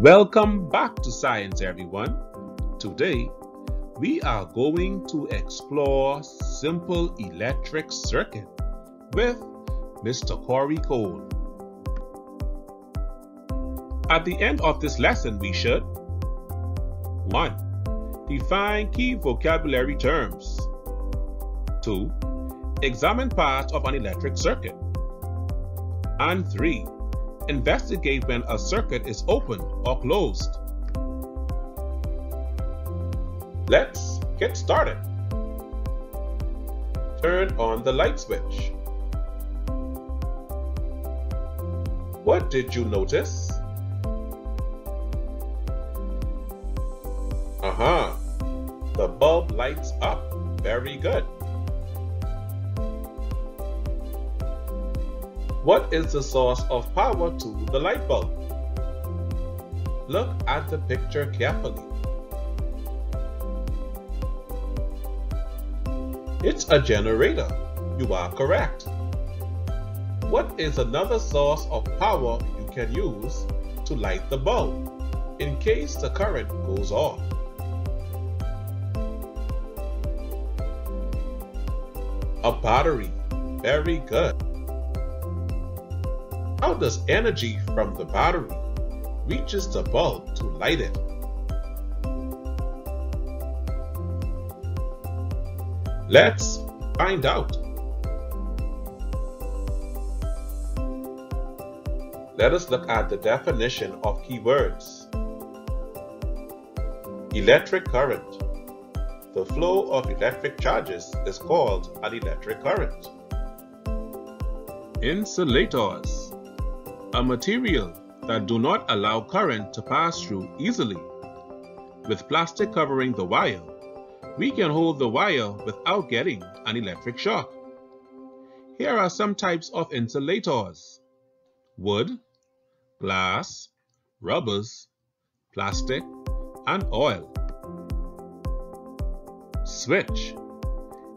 Welcome back to Science, everyone. Today, we are going to explore simple electric circuit with Mr. Corey Cole. At the end of this lesson, we should 1. Define key vocabulary terms. 2. Examine parts of an electric circuit. And 3. Investigate when a circuit is open or closed. Let's get started. Turn on the light switch. What did you notice? Uh-huh. The bulb lights up. Very good. What is the source of power to the light bulb? Look at the picture carefully. It's a generator. You are correct. What is another source of power you can use to light the bulb in case the current goes off? A battery. Very good. How does energy from the battery reaches the bulb to light it? Let's find out. Let us look at the definition of keywords. Electric current. The flow of electric charges is called an electric current. Insulators. A material that do not allow current to pass through easily. With plastic covering the wire, we can hold the wire without getting an electric shock. Here are some types of insulators. Wood, glass, rubbers, plastic, and oil. Switch.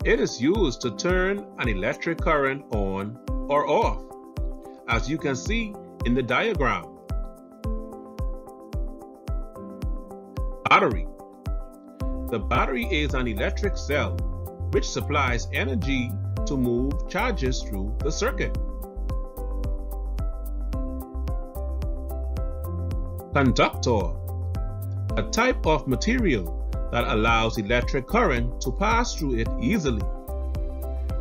It is used to turn an electric current on or off, as you can see in the diagram. Battery. The battery is an electric cell which supplies energy to move charges through the circuit. Conductor, a type of material that allows electric current to pass through it easily.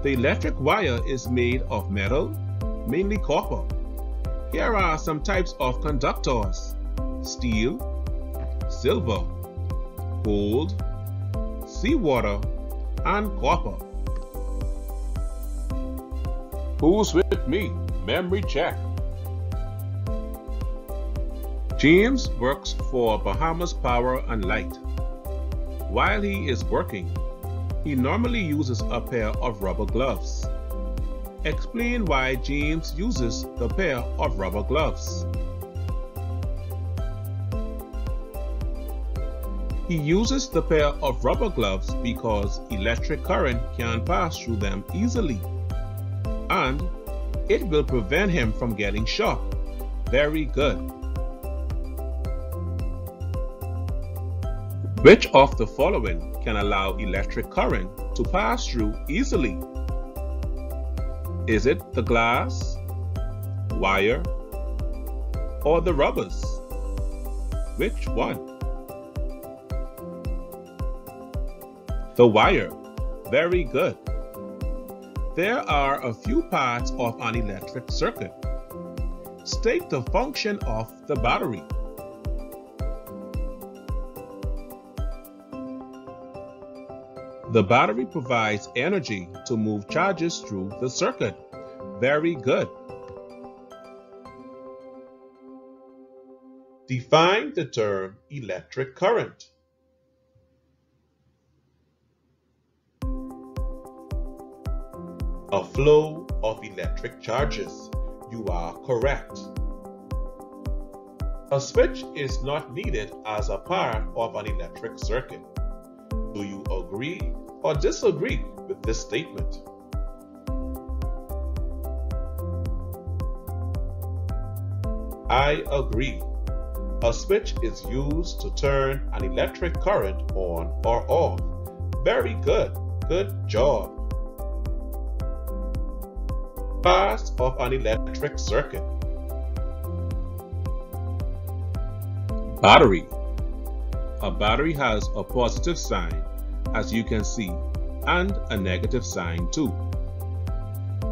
The electric wire is made of metal, mainly copper. Here are some types of conductors. Steel, silver, gold, seawater, and copper. Who's with me? Memory check. James works for Bahamas Power and Light. While he is working, he normally uses a pair of rubber gloves. Explain why James uses the pair of rubber gloves. He uses the pair of rubber gloves because electric current can pass through them easily and it will prevent him from getting shocked. Very good. Which of the following can allow electric current to pass through easily? Is it the glass, wire, or the rubbers? Which one? The wire. Very good. There are a few parts of an electric circuit. State the function of the battery. The battery provides energy to move charges through the circuit. Very good. Define the term electric current. A flow of electric charges. You are correct. A switch is not needed as a part of an electric circuit. Do you agree or disagree with this statement? I agree. A switch is used to turn an electric current on or off. Very good. Good job. Parts of an electric circuit. Battery. A battery has a positive sign, as you can see, and a negative sign too.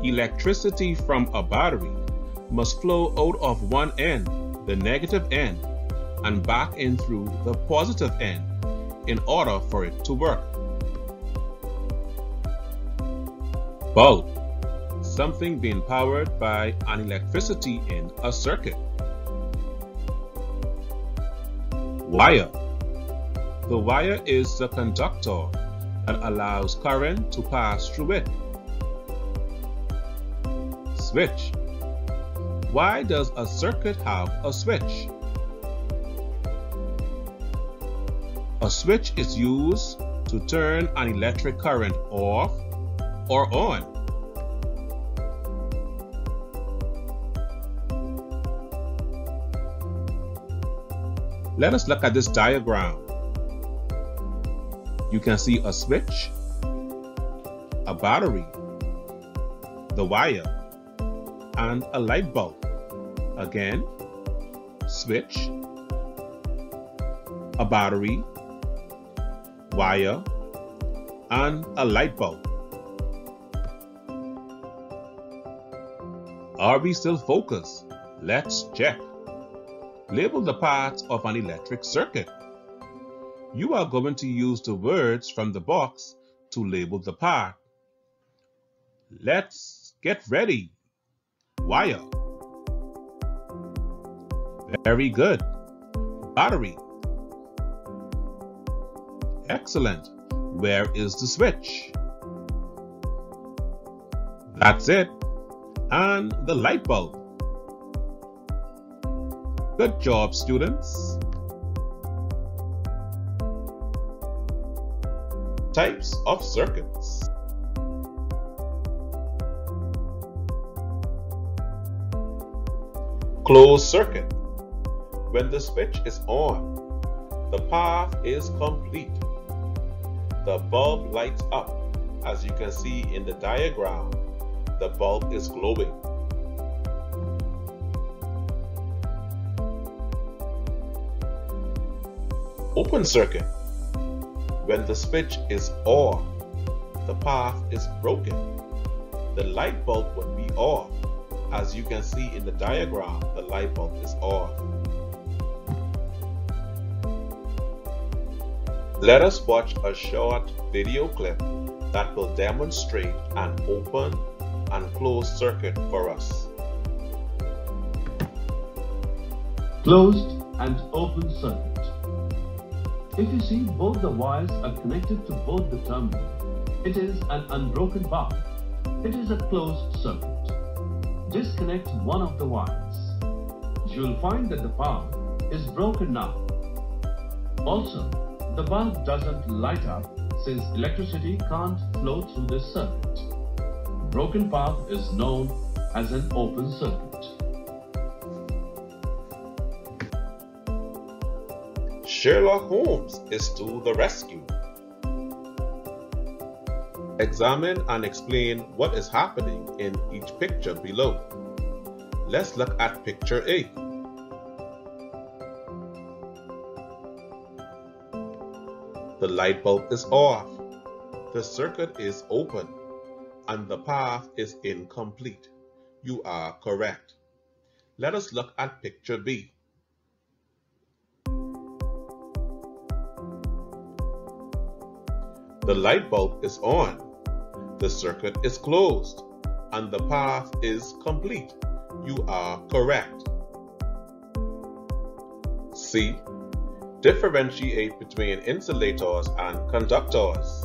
Electricity from a battery must flow out of one end, the negative end, and back in through the positive end in order for it to work. Bulb. Something being powered by an electricity in a circuit. Wire. The wire is the conductor that allows current to pass through it. Switch. Why does a circuit have a switch? A switch is used to turn an electric current off or on. Let us look at this diagram. You can see a switch, a battery, the wire, and a light bulb. Again, switch, a battery, wire, and a light bulb. Are we still focused? Let's check. Label the parts of an electric circuit. You are going to use the words from the box to label the part. Let's get ready. Wire. Very good. Battery. Excellent. Where is the switch? That's it. And the light bulb. Good job, students. Types of circuits. Closed circuit. When the switch is on, the path is complete. The bulb lights up. As you can see in the diagram, the bulb is glowing. Open circuit. When the switch is off, the path is broken. The light bulb would be off. As you can see in the diagram, the light bulb is off. Let us watch a short video clip that will demonstrate an open and closed circuit for us. Closed and open circuit. If you see both the wires are connected to both the terminals, it is an unbroken bar. It is a closed circuit. Disconnect one of the wires. You will find that the bulb is broken now. Also, the bulb doesn't light up since electricity can't flow through this circuit. broken path is known as an open circuit. Sherlock Holmes is to the rescue. Examine and explain what is happening in each picture below. Let's look at picture A. The light bulb is off, the circuit is open, and the path is incomplete. You are correct. Let us look at picture B. The light bulb is on, the circuit is closed, and the path is complete. You are correct. C. Differentiate between insulators and conductors.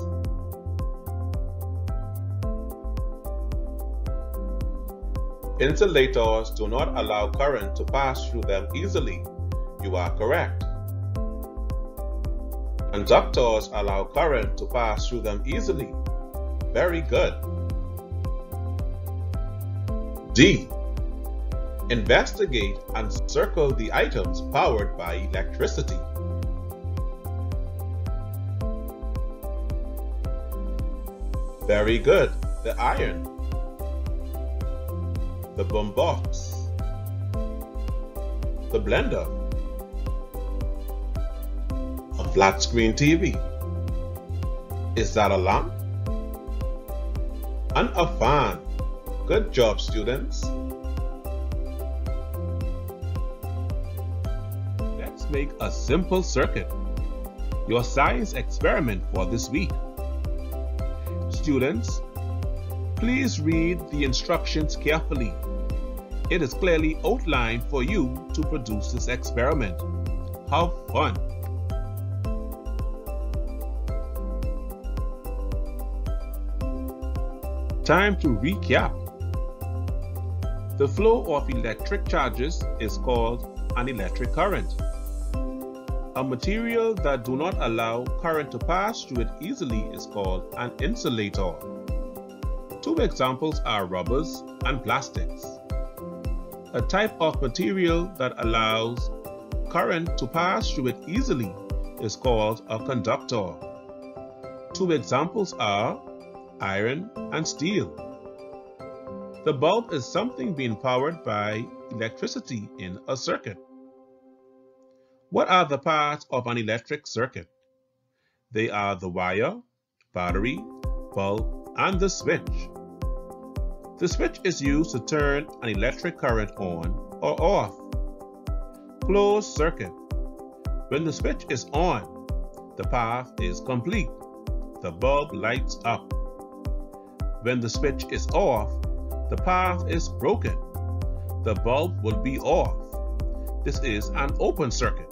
Insulators do not allow current to pass through them easily. You are correct. Conductors allow current to pass through them easily. Very good. D. Investigate and circle the items powered by electricity. Very good. The iron. The boombox. The blender. Flat screen TV. Is that a lamp? And a fan. Good job, students. Let's make a simple circuit. Your science experiment for this week. Students, please read the instructions carefully. It is clearly outlined for you to produce this experiment. Have fun! Time to recap. The flow of electric charges is called an electric current. A material that do not allow current to pass through it easily is called an insulator. Two examples are rubbers and plastics. A type of material that allows current to pass through it easily is called a conductor. Two examples are iron, and steel. The bulb is something being powered by electricity in a circuit. What are the parts of an electric circuit? They are the wire, battery, bulb, and the switch. The switch is used to turn an electric current on or off. Closed circuit. When the switch is on, the path is complete. The bulb lights up. When the switch is off, the path is broken. The bulb will be off. This is an open circuit.